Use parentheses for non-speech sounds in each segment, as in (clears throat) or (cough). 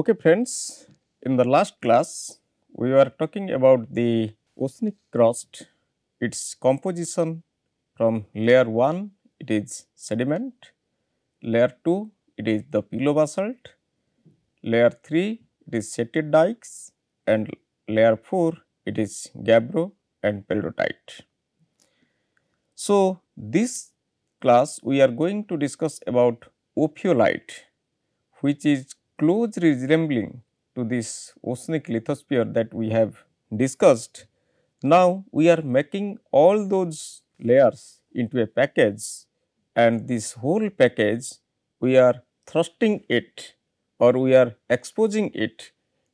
Okay friends, in the last class we were talking about the oceanic crust, its composition from layer 1 it is sediment, layer 2 it is the pillow basalt, layer 3 it is sheeted dikes. And layer 4 it is gabbro and peridotite. So, this class we are going to discuss about ophiolite which is closely resembling to this oceanic lithosphere that we have discussed. Now, we are making all those layers into a package and this whole package we are thrusting it or we are exposing it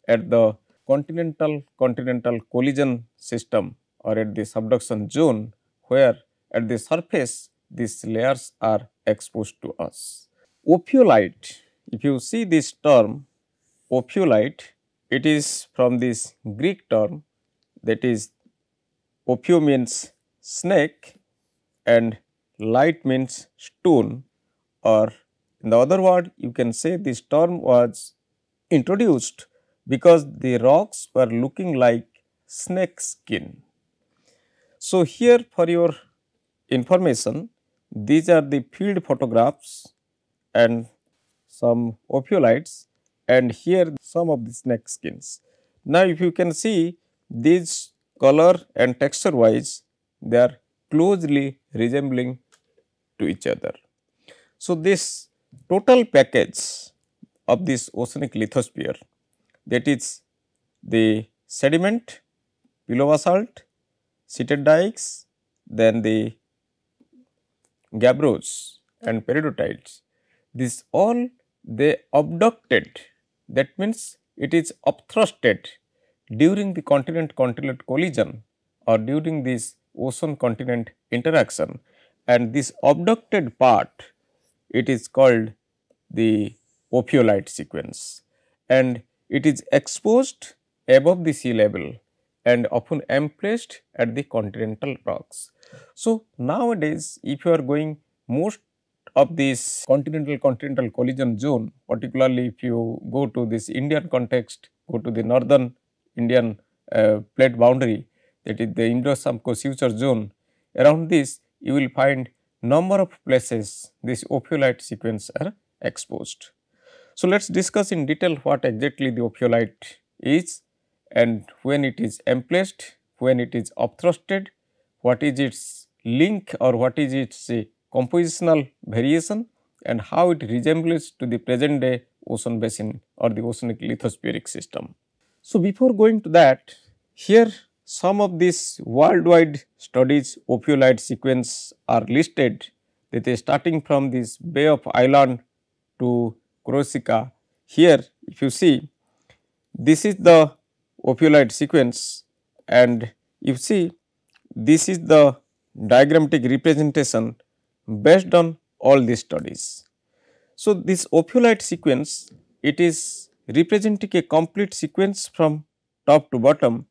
at the continental continental collision system or at the subduction zone where at the surface these layers are exposed to us. Ophiolite, if you see this term ophiolite, it is from this Greek term that is ophio means snake and light means stone or in the other word you can say this term was introduced because the rocks were looking like snake skin. So, here for your information these are the field photographs and some ophiolites and here some of the snake skins. Now, if you can see these color and texture wise they are closely resembling to each other. So, this total package of this oceanic lithosphere that is the sediment, pillow basalt, sheeted dikes, then the gabbros and peridotites. This all they abducted. That means it is upthrusted during the continent continent collision or during this ocean continent interaction. And this abducted part it is called the ophiolite sequence. And it is exposed above the sea level and often emplaced at the continental rocks. So, nowadays if you are going most of this continental continental collision zone particularly if you go to this Indian context go to the northern Indian uh, plate boundary that is the Indus-Tsangpo zone around this you will find number of places this ophiolite sequence are exposed. So, let us discuss in detail what exactly the ophiolite is and when it is emplaced, when it is upthrusted, what is its link or what is its compositional variation and how it resembles to the present day ocean basin or the oceanic lithospheric system. So, before going to that, here some of these worldwide studies ophiolite sequence are listed that is starting from this Bay of Island to Corsica. Here if you see this is the ophiolite sequence and you see this is the diagrammatic representation based on all these studies. So, this ophiolite sequence it is representing a complete sequence from top to bottom.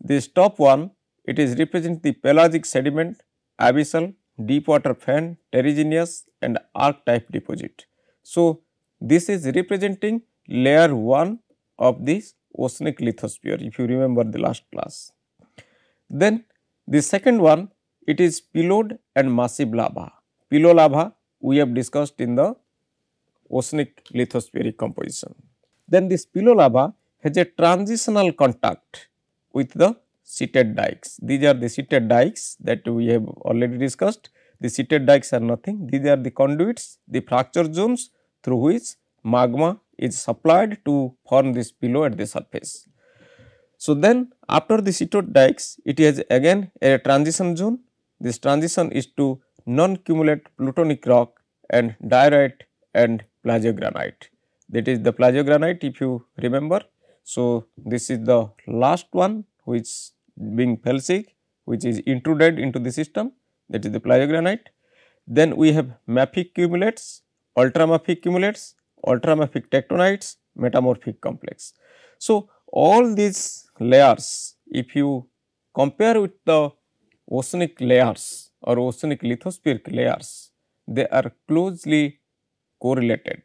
This top one it is represent the pelagic sediment, abyssal, deep water fan, terrigenous and arc type deposit. So, this is representing layer 1 of this oceanic lithosphere if you remember the last class. Then the second one it is pillowed and massive lava. Pillow lava we have discussed in the oceanic lithospheric composition. Then this pillow lava has a transitional contact with the sheeted dikes. These are the sheeted dikes that we have already discussed. The sheeted dikes are nothing, these are the conduits, the fracture zones through which magma is supplied to form this pillow at the surface. So, then after the sheeted dikes it has again a transition zone. This transition is to non-cumulate plutonic rock and diorite and plagiogranite. that is the plagiogranite if you remember. So, this is the last one which being felsic which is intruded into the system that is the plagiogranite. Then we have mafic cumulates, ultramafic cumulates, ultramafic tectonites, metamorphic complex. So, all these layers if you compare with the oceanic layers or oceanic lithospheric layers, they are closely correlated.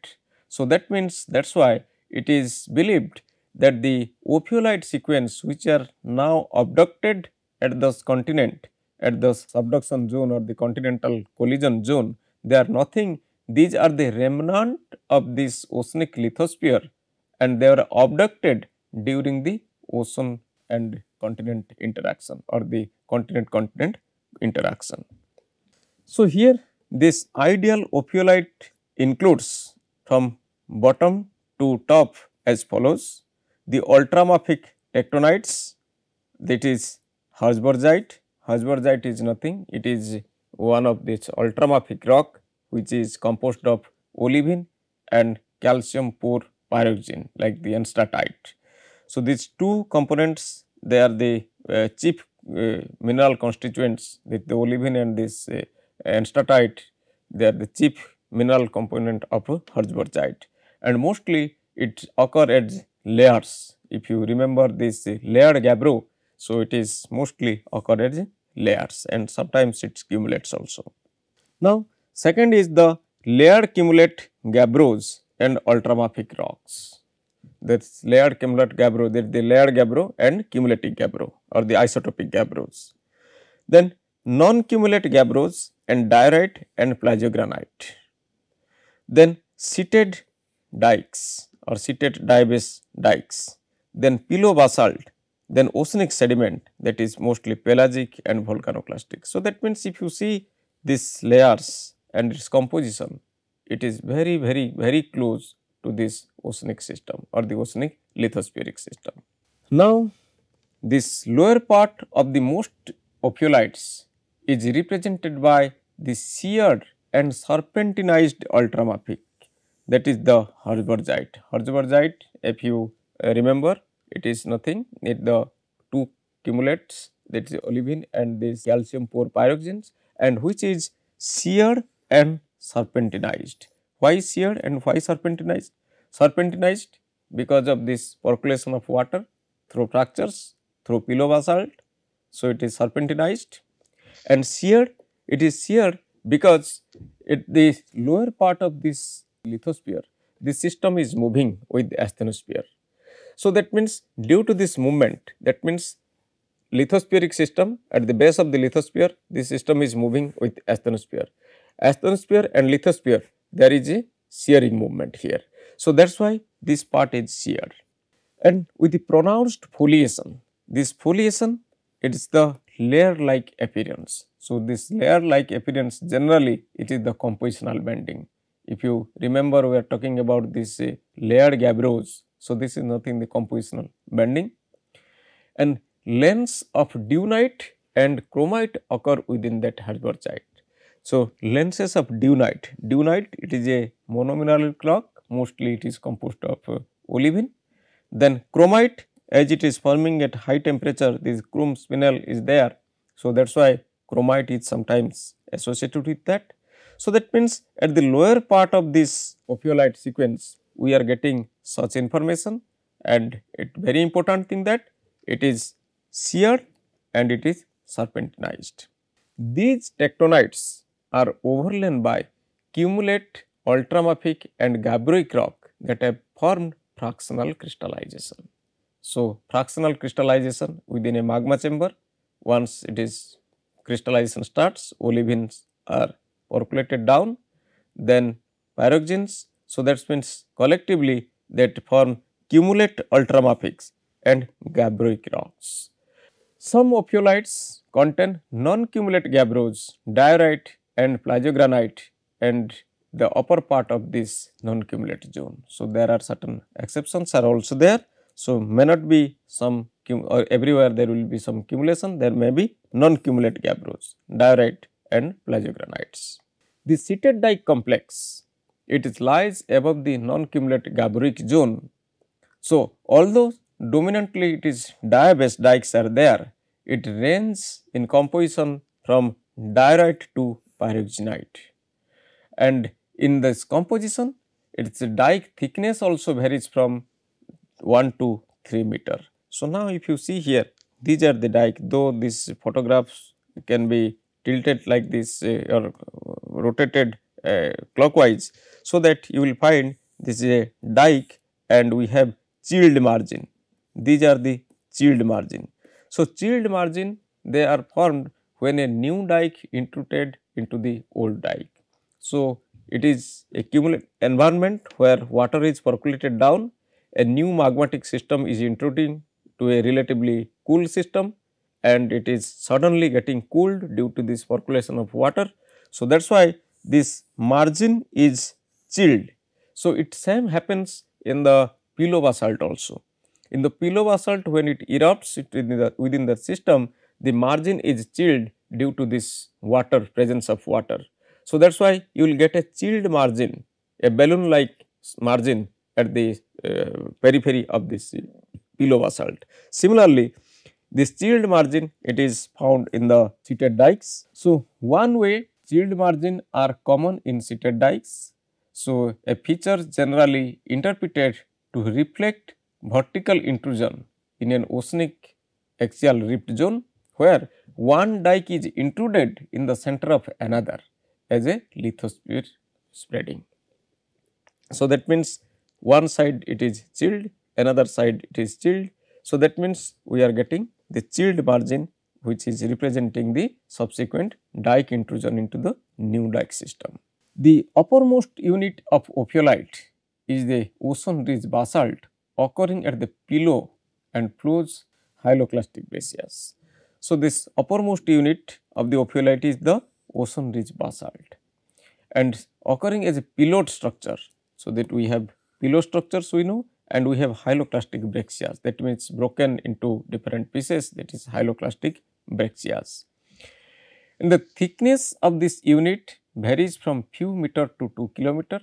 So, that means that is why it is believed that the ophiolite sequence which are now abducted at the continent at the subduction zone or the continental collision zone, they are nothing these are the remnant of this oceanic lithosphere and they are abducted during the ocean and continent interaction or the continent continent interaction. So, here this ideal ophiolite includes from bottom to top as follows the ultramafic tectonites that is Harzburgite. Harzburgite is nothing, it is one of this ultramafic rock which is composed of olivine and calcium poor pyroxene like the enstatite. So, these two components they are the uh, chief mineral constituents with the olivine and this uh, enstatite they are the chief mineral component of Harzburgite and mostly it occur as layers. If you remember this layered gabbro, so it is mostly occur as layers and sometimes it cumulates also. Now, second is the layered cumulate gabbros and ultramafic rocks. That's layered cumulate gabbro, that the layered gabbro and cumulative gabbro or the isotropic gabbros. Then non-cumulate gabbros and diorite and plagio-granite. Then sheeted dikes or sheeted diabase dikes, then pillow basalt, then oceanic sediment that is mostly pelagic and volcanoclastic. So, that means if you see these layers and its composition, it is very very very close to this oceanic system or the oceanic lithospheric system. Now, this lower part of the most ophiolites is represented by the sheared and serpentinized ultramafic that is the Harzburgite. Harzburgite if you uh, remember it is nothing it the two cumulates that is olivine and this calcium poor pyroxenes and which is sheared and serpentinized. Why sheared and why serpentinized? Serpentinized because of this percolation of water through fractures through pillow basalt. So, it is serpentinized and sheared it is sheared because it the lower part of this lithosphere this system is moving with the asthenosphere. So, that means due to this movement that means lithospheric system at the base of the lithosphere this system is moving with asthenosphere. Asthenosphere and lithosphere there is a shearing movement here. So, that is why this part is sheared and with the pronounced foliation this foliation it is the layer like appearance. So, this layer like appearance generally it is the compositional banding. If you remember we are talking about this uh, layered gabbros. So, this is nothing the compositional banding and lens of dunite and chromite occur within that Harzburgite. So, lenses of dunite, dunite it is a monomineral rock mostly it is composed of uh, olivine. Then chromite as it is forming at high temperature this chrome spinel is there. So, that is why chromite is sometimes associated with that. So, that means at the lower part of this ophiolite sequence we are getting such information and it very important thing that it is sheared and it is serpentinized. These tectonites are overlain by cumulate, ultramafic and gabbroic rock that have formed fractional crystallization. So, fractional crystallization within a magma chamber once it is crystallization starts olivines are percolated down then pyroxenes. So, that means collectively that form cumulate ultramafics and gabbroic rocks. Some ophiolites contain non-cumulate gabbros, diorite and plagio-granite and the upper part of this non-cumulate zone. So, there are certain exceptions are also there so, may not be some or everywhere there will be some cumulation, there may be non-cumulate gabbros, diorite and plagio-granites. The sheeted dike complex, it lies above the non-cumulate gabbroic zone. So, although dominantly it is diabase dikes are there, it ranges in composition from diorite to pyroxenite. And in this composition, its dike thickness also varies from 1 to 3 meter. So, now if you see here these are the dike though these photographs can be tilted like this uh, or rotated uh, clockwise. So, that you will find this is a dike and we have chilled margin. These are the chilled margin. So, chilled margin they are formed when a new dike intruded into the old dike. So, it is a cumulative environment where water is percolated down, a new magmatic system is intruding to a relatively cool system and it is suddenly getting cooled due to this percolation of water. So, that is why this margin is chilled. So, it same happens in the pillow basalt also. In the pillow basalt when it erupts it within, the, within the system the margin is chilled due to this water presence of water. So, that is why you will get a chilled margin a balloon like margin at the uh, periphery of this pillow basalt. Similarly, this chilled margin it is found in the sheeted dikes. So, one way chilled margin are common in sheeted dikes. So, a feature generally interpreted to reflect vertical intrusion in an oceanic axial rift zone where one dike is intruded in the center of another as a lithosphere spreading. So, that means one side it is chilled, another side it is chilled. So, that means we are getting the chilled margin which is representing the subsequent dike intrusion into the new dike system. The uppermost unit of ophiolite is the ocean ridge basalt occurring at the pillow and flows hyaloclastic breccias. So, this uppermost unit of the ophiolite is the ocean ridge basalt and occurring as a pillow structure. So, that we have pillow structures we know and we have hyaloclastic breccias that means broken into different pieces that is hyaloclastic breccias. And the thickness of this unit varies from few meter to 2 kilometer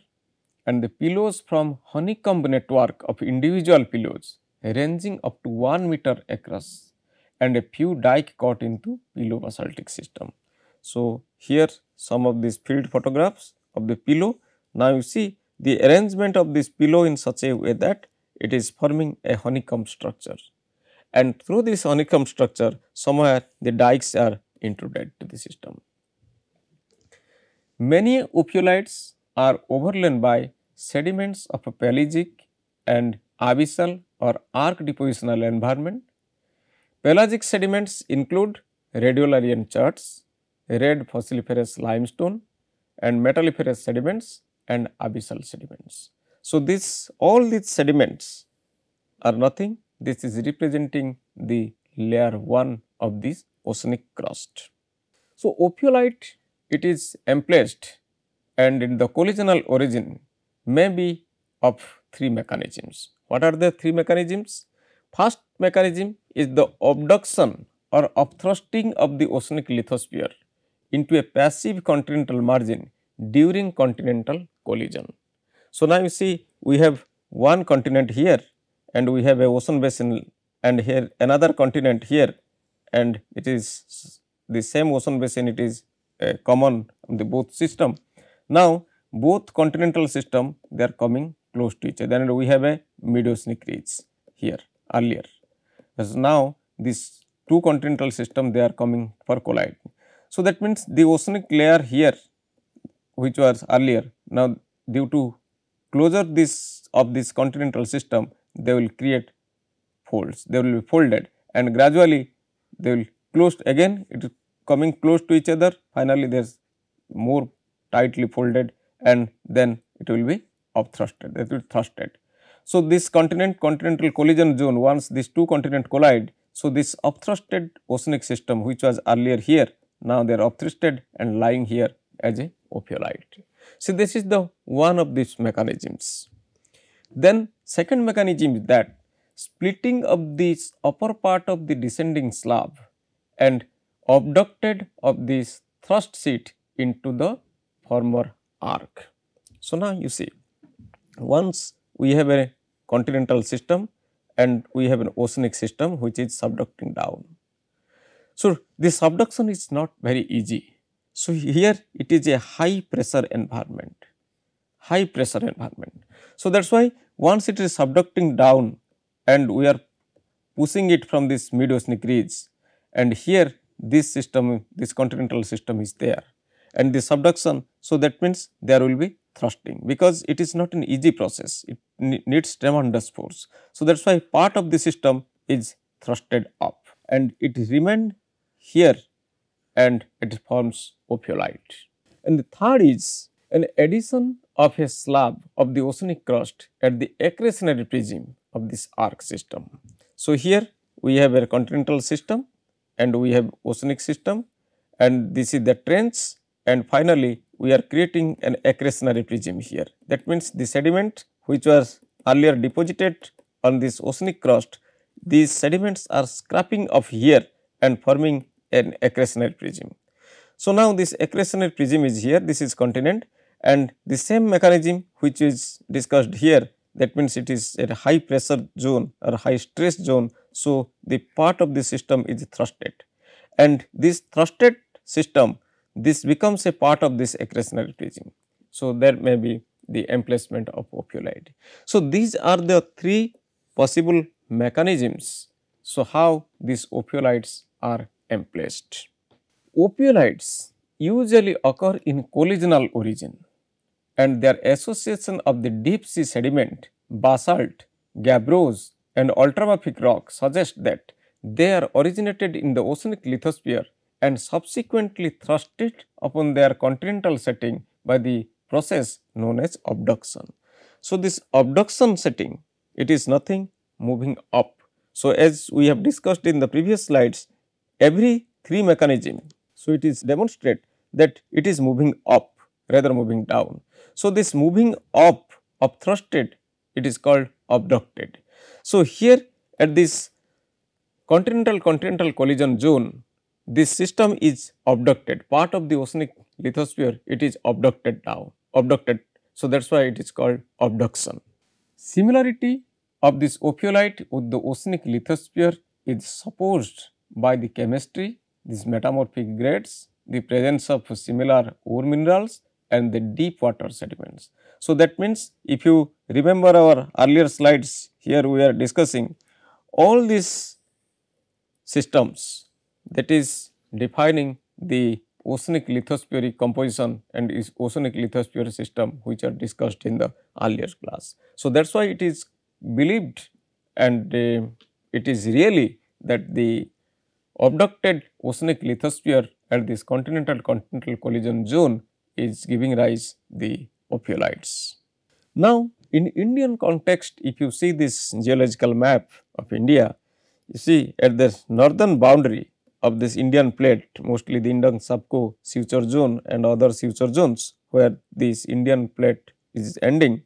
and the pillows from honeycomb network of individual pillows ranging up to 1 meter across and a few dike cut into pillow basaltic system. So, here some of these field photographs of the pillow. Now, you see the arrangement of this pillow in such a way that it is forming a honeycomb structure and through this honeycomb structure somewhere the dikes are intruded to the system. Many ophiolites are overlain by sediments of a pelagic and abyssal or arc depositional environment. Pelagic sediments include radiolarian cherts, red fossiliferous limestone and metalliferous sediments and abyssal sediments. So, this all these sediments are nothing this is representing the layer 1 of this oceanic crust. So, ophiolite it is emplaced and in the collisional origin may be of three mechanisms. What are the three mechanisms? First mechanism is the abduction or upthrusting of the oceanic lithosphere into a passive continental margin during continental collision. So, now you see we have one continent here and we have a ocean basin and here another continent here and it is the same ocean basin it is uh, common the both system. Now, both continental system they are coming close to each other and we have a mid-oceanic ridge here earlier. As now, these two continental system they are coming for collide. So, that means the oceanic layer here which was earlier now due to closure this of this continental system they will create folds, they will be folded and gradually they will close again it is coming close to each other finally there is more tightly folded and then it will be upthrusted that will thrusted. So, this continent continental collision zone once these two continent collide. So, this upthrusted oceanic system which was earlier here now they are upthrusted and lying here as a ophiolite. So, this is the one of these mechanisms. Then second mechanism is that splitting of this upper part of the descending slab and abducted of this thrust sheet into the former arc. So, now you see once we have a continental system and we have an oceanic system which is subducting down. So, this subduction is not very easy. So, here it is a high pressure environment, high pressure environment. So, that is why once it is subducting down and we are pushing it from this mid oceanic ridge and here this system this continental system is there and the subduction. So, that means there will be thrusting because it is not an easy process, it needs tremendous force. So, that is why part of the system is thrusted up and it remains here and it forms ophiolite. And the third is an addition of a slab of the oceanic crust at the accretionary prism of this arc system. So, here we have a continental system and we have oceanic system and this is the trench and finally, we are creating an accretionary prism here. That means, the sediment which was earlier deposited on this oceanic crust, these sediments are scraping off here and forming an accretionary prism. So, now this accretionary prism is here, this is continent and the same mechanism which is discussed here that means it is a high pressure zone or high stress zone. So, the part of the system is thrusted and this thrusted system this becomes a part of this accretionary regime. So, there may be the emplacement of ophiolite. So, these are the three possible mechanisms. So, how these ophiolites are emplaced. Ophiolites usually occur in collisional origin and their association of the deep sea sediment, basalt, gabbros and ultramafic rock suggest that they are originated in the oceanic lithosphere and subsequently thrust it upon their continental setting by the process known as abduction. So, this abduction setting it is nothing moving up. So, as we have discussed in the previous slides every three mechanism. So, it is demonstrate that it is moving up rather moving down. So, this moving up upthrusted it is called abducted. So, here at this continental continental collision zone this system is abducted part of the oceanic lithosphere it is abducted now abducted. So, that is why it is called abduction. Similarity of this ophiolite with the oceanic lithosphere is supposed by the chemistry, these metamorphic grades, the presence of similar ore minerals and the deep water sediments. So, that means if you remember our earlier slides here we are discussing all these systems that is defining the oceanic lithospheric composition and is oceanic lithosphere system which are discussed in the earlier class. So, that is why it is believed and uh, it is really that the abducted oceanic lithosphere at this continental continental collision zone is giving rise the ophiolites. Now, in Indian context if you see this geological map of India, you see at the northern boundary of this Indian plate mostly the Indus Tsangpo suture zone and other suture zones where this Indian plate is ending.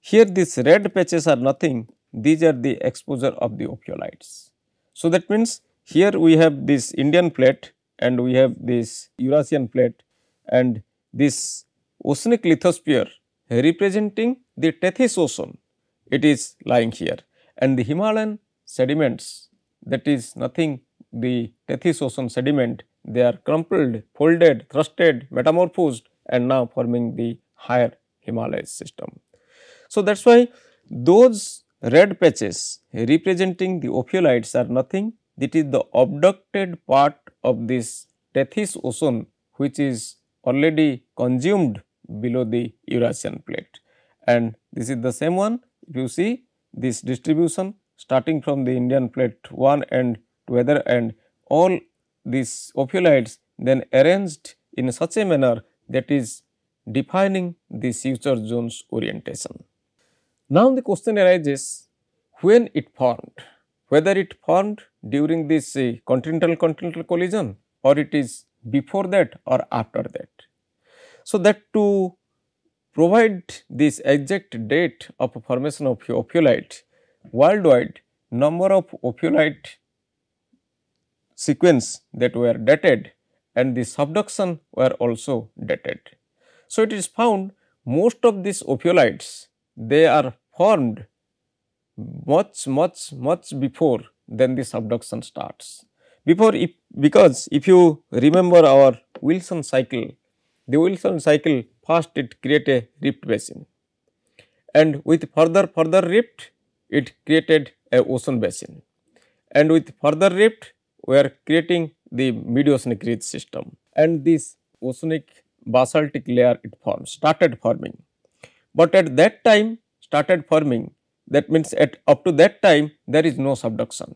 Here these red patches are nothing these are the exposure of the ophiolites. So, that means here we have this Indian plate and we have this Eurasian plate and this oceanic lithosphere representing the Tethys ocean it is lying here and the Himalayan sediments that is nothing the Tethys ocean sediment, they are crumpled, folded, thrusted, metamorphosed and now forming the higher Himalayas system. So, that is why those red patches representing the ophiolites are nothing that is the abducted part of this Tethys ocean which is already consumed below the Eurasian plate. And this is the same one if you see this distribution starting from the Indian plate 1 and whether and all these ophiolites then arranged in such a manner that is defining the suture zone's orientation. Now, the question arises when it formed, whether it formed during this uh, continental continental collision or it is before that or after that. So, that to provide this exact date of formation of ophiolite worldwide number of ophiolite sequence that were dated and the subduction were also dated. So, it is found most of these ophiolites they are formed much much much before then the subduction starts. Before if because if you remember our Wilson cycle, the Wilson cycle first it create a rift basin and with further further rift it created a ocean basin and with further rift we are creating the mid-oceanic system and this oceanic basaltic layer it forms, started forming. But at that time started forming that means at up to that time there is no subduction.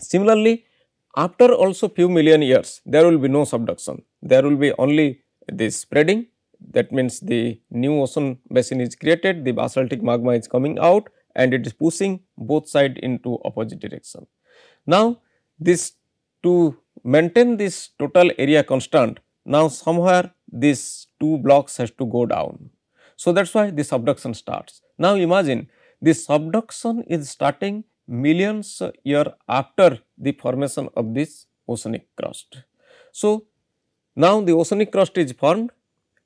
Similarly, after also few million years there will be no subduction, there will be only this spreading that means the new ocean basin is created, the basaltic magma is coming out and it is pushing both side into opposite direction. Now, this to maintain this total area constant, now somewhere these two blocks has to go down. So, that is why the subduction starts. Now, imagine this subduction is starting millions year after the formation of this oceanic crust. So, now the oceanic crust is formed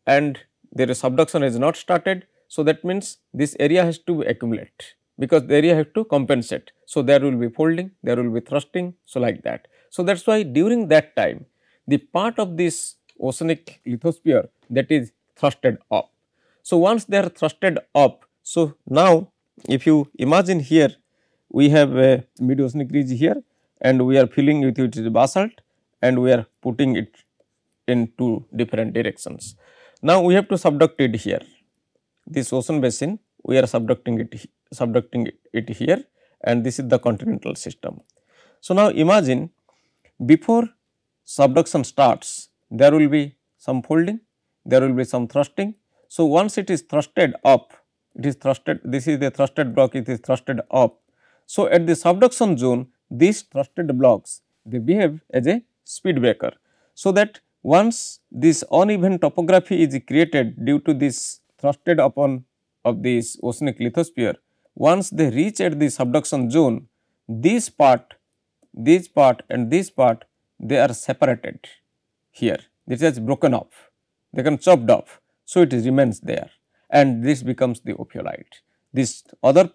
and their subduction has not started. So, that means this area has to accumulate because the area have to compensate. So, there will be folding, there will be thrusting, so like that. So, that is why during that time the part of this oceanic lithosphere that is thrusted up. So, once they are thrusted up, so now if you imagine here we have a mid oceanic ridge here and we are filling it with basalt and we are putting it in two different directions. Now, we have to subduct it here, this ocean basin we are subducting it, subducting it here and this is the continental system. So, now imagine before subduction starts there will be some folding, there will be some thrusting. So, once it is thrusted up, it is thrusted, this is the thrusted block, it is thrusted up. So, at the subduction zone, these thrusted blocks, they behave as a speed breaker. So, that once this uneven topography is created due to this thrusted upon of this oceanic lithosphere, once they reach at the subduction zone, this part, this part and this part, they are separated here. This is broken off, they can chopped off. So, it remains there and this becomes the ophiolite. This other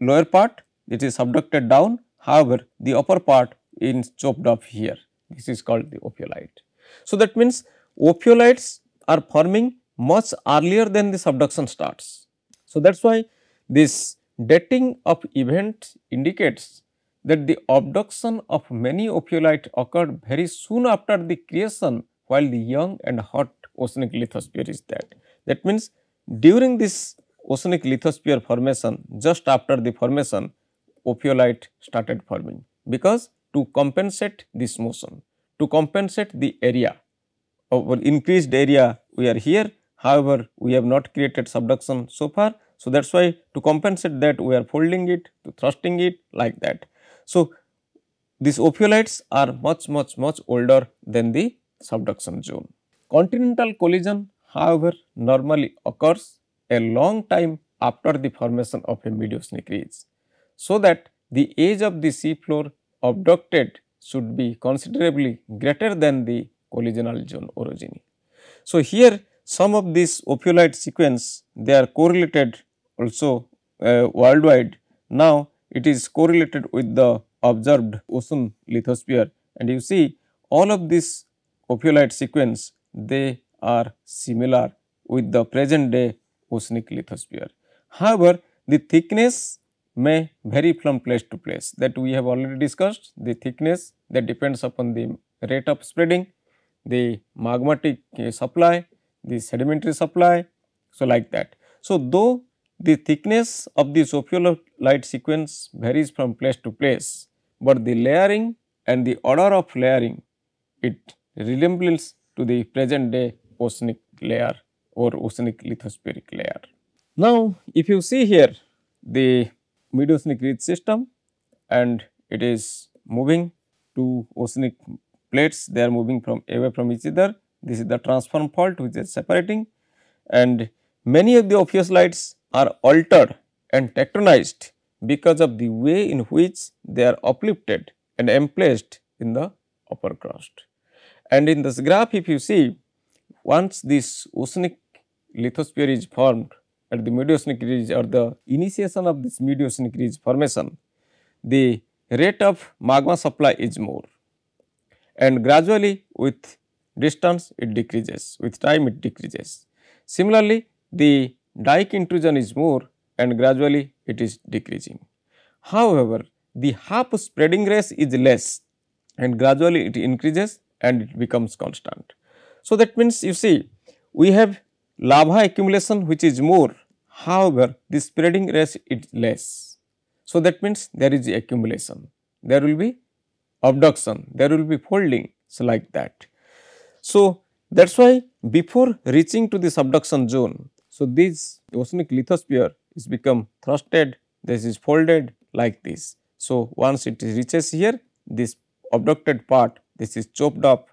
lower part, it is subducted down, however, the upper part is chopped off here. This is called the ophiolite. So, that means ophiolites are forming much earlier than the subduction starts. So, that is why this dating of events indicates that the abduction of many ophiolite occurred very soon after the creation while the young and hot oceanic lithosphere is that. That means, during this oceanic lithosphere formation just after the formation ophiolite started forming because to compensate this motion to compensate the area of increased area we are here however we have not created subduction so far. So, that is why to compensate that we are folding it to thrusting it like that. So, these ophiolites are much much much older than the subduction zone. Continental collision however normally occurs a long time after the formation of a mid-oceanic ridge. So, that the age of the sea floor abducted should be considerably greater than the collisional zone orogeny. So, here some of these ophiolite sequence they are correlated also uh, worldwide. Now, it is correlated with the observed ocean lithosphere and you see all of this ophiolite sequence they are similar with the present day oceanic lithosphere. However, the thickness may vary from place to place that we have already discussed the thickness that depends upon the rate of spreading, the magmatic uh, supply, the sedimentary supply, so like that. So, though the thickness of the ophiolite sequence varies from place to place, but the layering and the order of layering it resembles to the present day oceanic layer or oceanic lithospheric layer. Now, if you see here the mid-oceanic ridge system and it is moving to oceanic plates, they are moving from away from each other. This is the transform fault which is separating and many of the ophiolites are altered and tectonized because of the way in which they are uplifted and emplaced in the upper crust. And in this graph if you see once this oceanic lithosphere is formed at the mid-oceanic ridge or the initiation of this mid-oceanic ridge formation, the rate of magma supply is more and gradually with distance it decreases, with time it decreases. Similarly, the dike intrusion is more and gradually it is decreasing. However, the half spreading rate is less and gradually it increases and it becomes constant. So, that means you see we have lava accumulation which is more, however, the spreading rate is less. So, that means there is accumulation, there will be abduction, there will be folding, so like that. So, that is why before reaching to the subduction zone, so this oceanic lithosphere is become thrusted, this is folded like this. So, once it reaches here, this abducted part, this is chopped up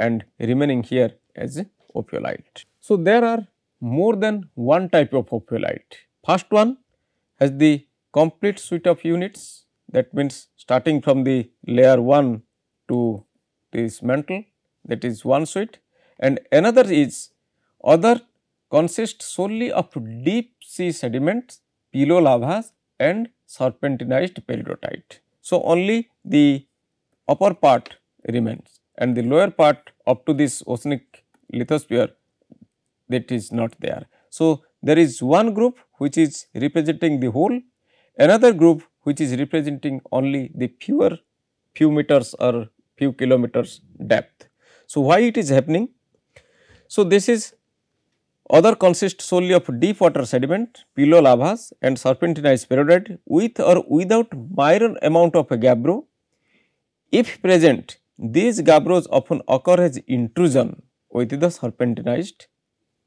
and remaining here as ophiolite. So, there are more than one type of ophiolite. First one has the complete suite of units that means starting from the layer 1 to this mantle that is one suite and another is other consists solely of deep sea sediments, pillow lavas, and serpentinized peridotite. So, only the upper part remains and the lower part up to this oceanic lithosphere that is not there. So, there is one group which is representing the whole, another group which is representing only the fewer few meters or few kilometers depth. So, why it is happening? So, this is other consists solely of deep water sediment, pillow lavas, and serpentinized peridotite with or without minor amount of gabbro. If present, these gabbros often occur as intrusion with the serpentinized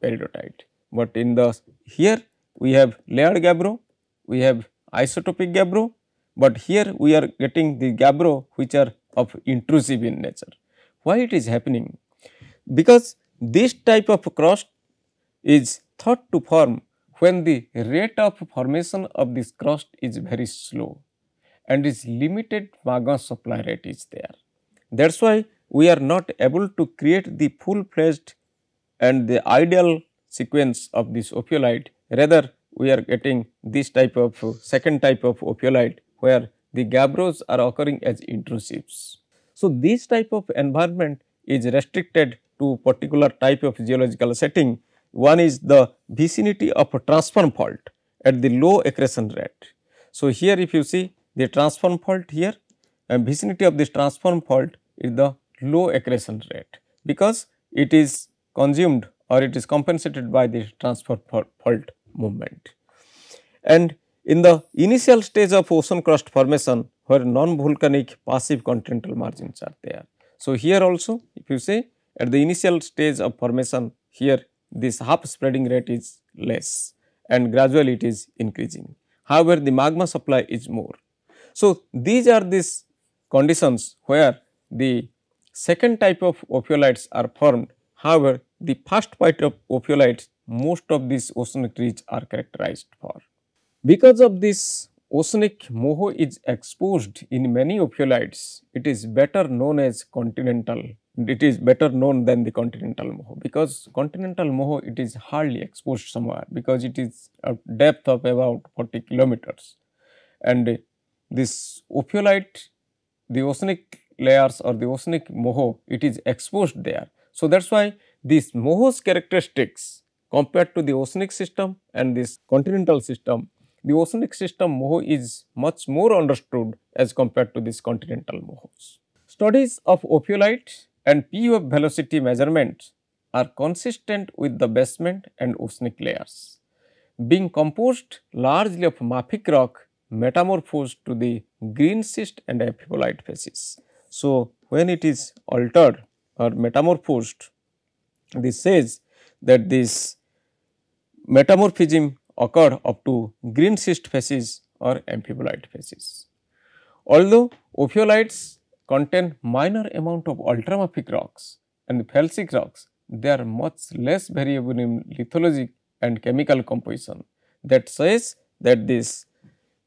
peridotite. But in the here we have layered gabbro, we have isotropic gabbro, but here we are getting the gabbro which are of intrusive in nature. Why it is happening? Because this type of crust is thought to form when the rate of formation of this crust is very slow and is limited magma supply rate is there. That is why we are not able to create the full fledged and the ideal sequence of this ophiolite rather we are getting this type of second type of ophiolite where the gabbros are occurring as intrusives. So, this type of environment is restricted to particular type of geological setting. One is the vicinity of a transform fault at the low accretion rate. So, here if you see the transform fault here and vicinity of this transform fault is the low accretion rate because it is consumed or it is compensated by the transform fault movement. And in the initial stage of ocean crust formation where non-volcanic passive continental margins are there. So, here also if you say at the initial stage of formation here this half spreading rate is less and gradually it is increasing. However, the magma supply is more. So, these are these conditions where the second type of ophiolites are formed. However, the first type of ophiolites most of these oceanic ridge are characterized for. Because of this oceanic moho is exposed in many ophiolites, it is better known as continental it is better known than the continental moho because continental moho it is hardly exposed somewhere because it is a depth of about 40 kilometers and this ophiolite the oceanic layers or the oceanic moho it is exposed there. So, that is why these moho's characteristics compared to the oceanic system and this continental system the oceanic system moho is much more understood as compared to this continental mohos. Studies of ophiolite and PU velocity measurements are consistent with the basement and oceanic layers, being composed largely of mafic rock metamorphosed to the green schist and amphibolite facies. So, when it is altered or metamorphosed, this says that this metamorphism occurred up to green schist facies or amphibolite facies. Although ophiolites contain minor amount of ultramafic rocks and felsic rocks, they are much less variable in lithologic and chemical composition. That says that this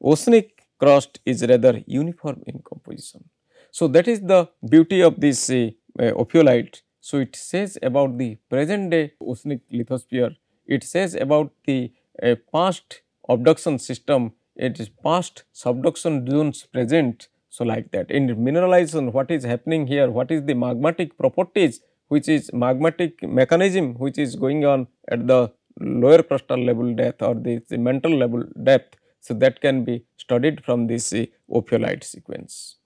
oceanic crust is rather uniform in composition. So, that is the beauty of this uh, ophiolite. So, it says about the present day oceanic lithosphere, it says about the uh, past abduction system, it is past subduction zones present so, like that in mineralization what is happening here, what is the magmatic properties which is magmatic mechanism which is going on at the lower crustal level depth or the, mantle level depth. So, that can be studied from this uh, ophiolite sequence.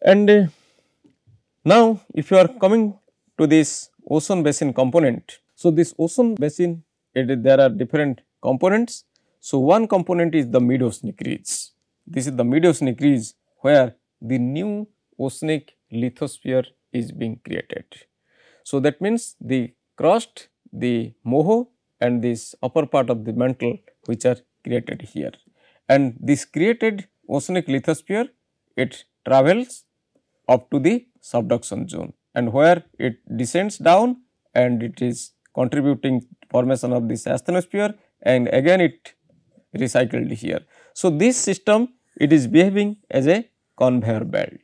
And uh, now, if you are coming to this ocean basin component, So, this ocean basin it, there are different components. So, one component is the mid-oceanic ridge. This is the mid-oceanic ridge where the new oceanic lithosphere is being created. So, that means the crust, the moho and this upper part of the mantle which are created here. And this created oceanic lithosphere it travels up to the subduction zone and where it descends down and it is contributing formation of this asthenosphere and again it recycled here. So, this system it is behaving as a conveyor belt.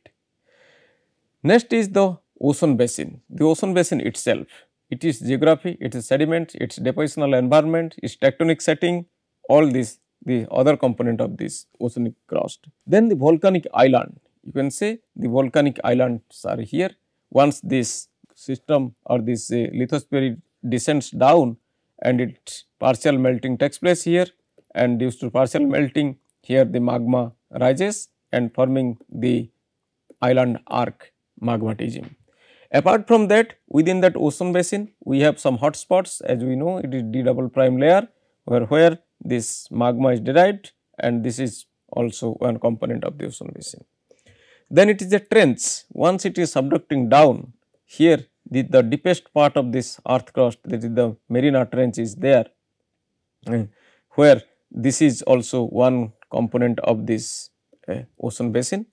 Next is the ocean basin, the ocean basin itself. It is geography, it is sediment, its depositional environment, its tectonic setting, all this the other component of this oceanic crust. Then the volcanic island, you can say the volcanic islands are here. Once this system or this uh, lithosphere descends down and its partial melting takes place here and due to partial melting here the magma rises and forming the island arc magmatism. Apart from that within that ocean basin we have some hot spots as we know it is d double prime layer where, where this magma is derived and this is also one component of the ocean basin. Then it is a trench once it is subducting down here the, the deepest part of this earth crust that is the Mariana Trench is there (clears throat) where this is also one component of this uh, ocean basin.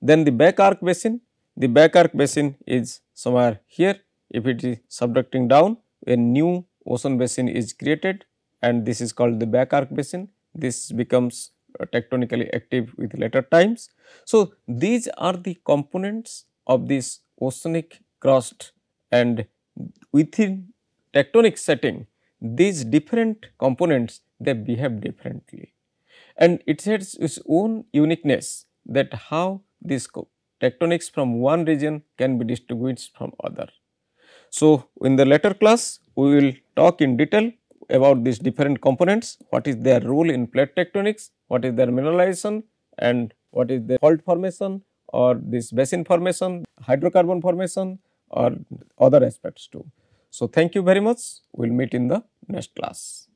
Then the back arc basin, the back arc basin is somewhere here if it is subducting down a new ocean basin is created and this is called the back arc basin. This becomes uh, tectonically active with later times. So, these are the components of this oceanic crust and within tectonic setting these different components they behave differently and it has its own uniqueness that how this tectonics from one region can be distinguished from other. So, in the later class we will talk in detail about these different components, what is their role in plate tectonics, what is their mineralization and what is the fault formation or this basin formation, hydrocarbon formation or other aspects too. So, thank you very much. We will meet in the next class.